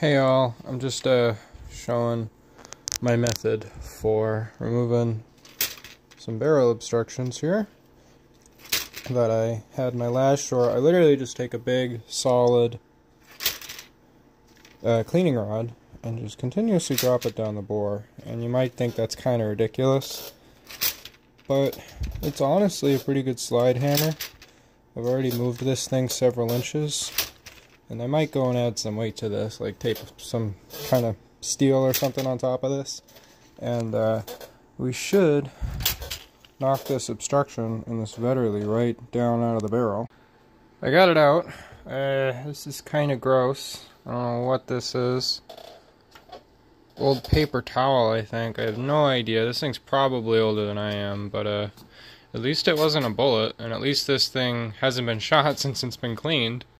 Hey all, I'm just uh, showing my method for removing some barrel obstructions here that I had my last short. I literally just take a big solid uh, cleaning rod and just continuously drop it down the bore and you might think that's kind of ridiculous but it's honestly a pretty good slide hammer. I've already moved this thing several inches and I might go and add some weight to this, like tape some kind of steel or something on top of this. And uh, we should knock this obstruction in this Vetterli right down out of the barrel. I got it out. Uh, this is kind of gross. I don't know what this is. Old paper towel, I think. I have no idea. This thing's probably older than I am, but uh, at least it wasn't a bullet, and at least this thing hasn't been shot since it's been cleaned.